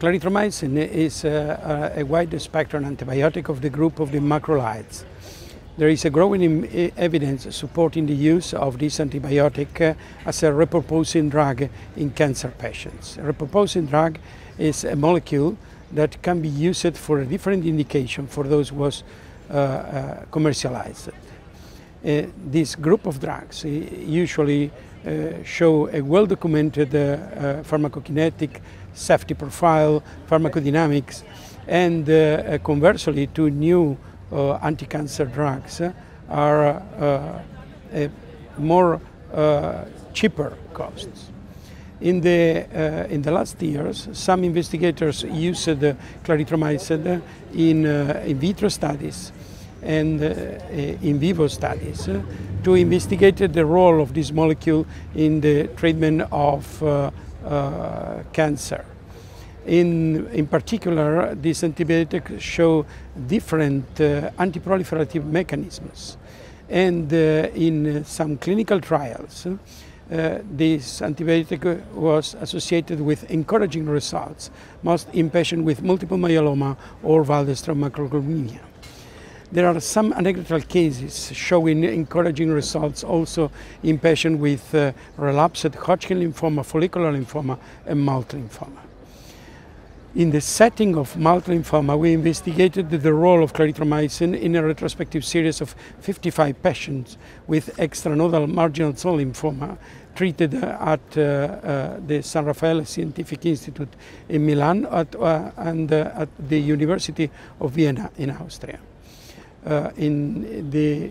Clarithromycin is a, a, wide spectrum antibiotic of the group of the macrolides. There is a growing evidence supporting the use of this antibiotic uh, as a repurposing drug in cancer patients. A repurposing drug is a molecule that can be used for a different indication for those who was uh, uh, commercialized. Uh, this group of drugs uh, usually uh, show a well-documented pharmacokinetic safety profile, pharmacodynamics, and uh, conversely to new uh, anti-cancer drugs are uh, more cheaper costs. In the, uh, in the last years, some investigators used uh, clarithromycin in uh, in vitro studies and in vivo studies to investigate the role of this molecule in the treatment of uh, cancer. In, in particular, these antibiotics show different uh, antiproliferative mechanisms. And uh, in some clinical trials, uh, this antibiotic was associated with encouraging results, most in patients with multiple myeloma or Waldenström macroglobulinemia. There are some anecdotal cases showing encouraging results also in patients with uh, relapsed Hodgkin lymphoma, follicular lymphoma, and MALT lymphoma. In the setting of MALT lymphoma, we investigated the role of clarithromycin in a retrospective series of 55 patients with extranodal marginal zone lymphoma treated at uh, uh, the San Raffaele Scientific Institute in Milan at, uh, and uh, at the University of Vienna in Austria in the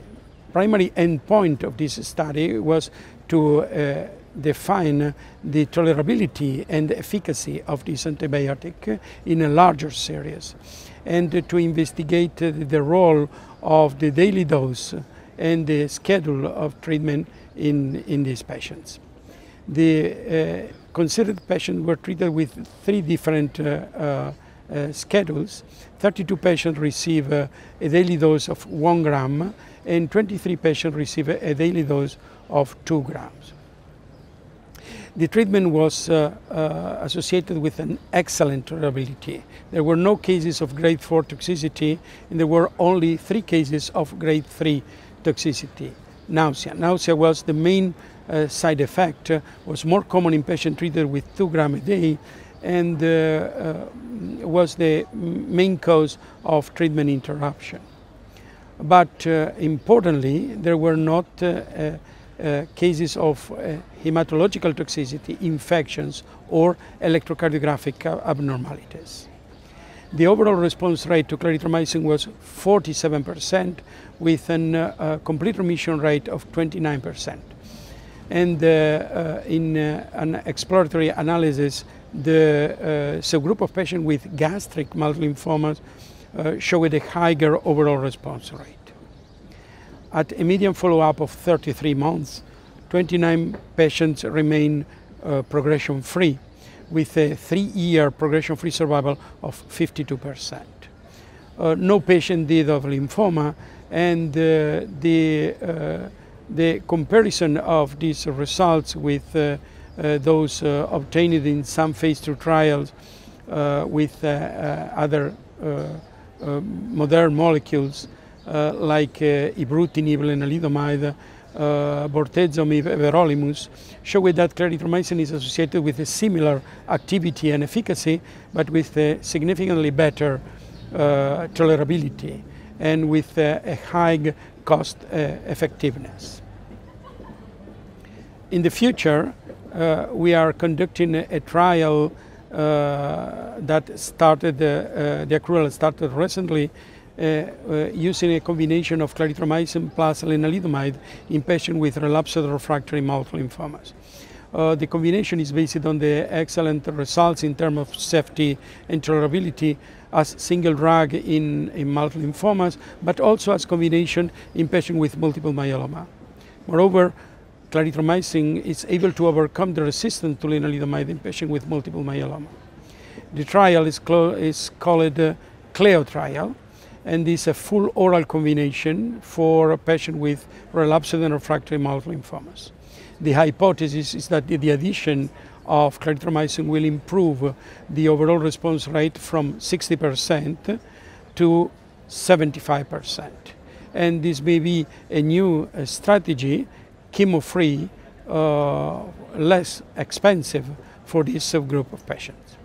primary endpoint of this study was to uh, define the tolerability and efficacy of this antibiotic in a larger series and to investigate the role of the daily dose and the schedule of treatment in, in these patients. The uh, considered patients were treated with three different uh, uh, uh, schedules. 32 patients receive uh, a daily dose of 1 gram and 23 patients receive a, daily dose of 2 grams. The treatment was uh, uh, associated with an excellent tolerability. There were no cases of grade 4 toxicity and there were only three cases of grade 3 toxicity. Nausea. Nausea was the main uh, side effect, uh, was more common in patients treated with 2 grams a day and uh, uh, was the main cause of treatment interruption. But uh, importantly, there were not cases of hematological toxicity, infections, or electrocardiographic abnormalities. The overall response rate to clarithromycin was 47% with a uh, complete remission rate of 29%. And uh, uh, in an exploratory analysis, the uh, subgroup of patients with gastric MALT lymphomas uh, showed a higher overall response rate. At a median follow-up of 33 months, 29 patients remain uh, progression-free, with a three-year progression-free survival of 52%. Uh, no patient did of lymphoma, and uh, the, uh, the comparison of these results with uh, those uh, obtained in some phase two trials uh, with other modern molecules like ibrutinib, lenalidomide, uh, bortezomib, everolimus, showed that clarithromycin is associated with a similar activity and efficacy, but with a significantly better uh, tolerability and with uh, a high cost effectiveness. In the future, uh, we are conducting a, a trial uh, that started, uh, the accrual started recently uh, uh, using a combination of clarithromycin plus lenalidomide in patients with relapsed refractory MALT lymphomas. Uh, the combination is based on the excellent results in terms of safety and tolerability as single drug in, in MALT lymphomas, but also as combination in patients with multiple myeloma. Moreover, clarithromycin is able to overcome the resistance to lenalidomide in patients with multiple myeloma. The trial is, is called the CLEO trial, and is a full oral combination for a patient with relapsed and refractory MALT lymphomas. The hypothesis is that the addition of clarithromycin will improve the overall response rate from 60% to 75%. And this may be a new uh, strategy, chemo-free, uh, less expensive for this subgroup of patients.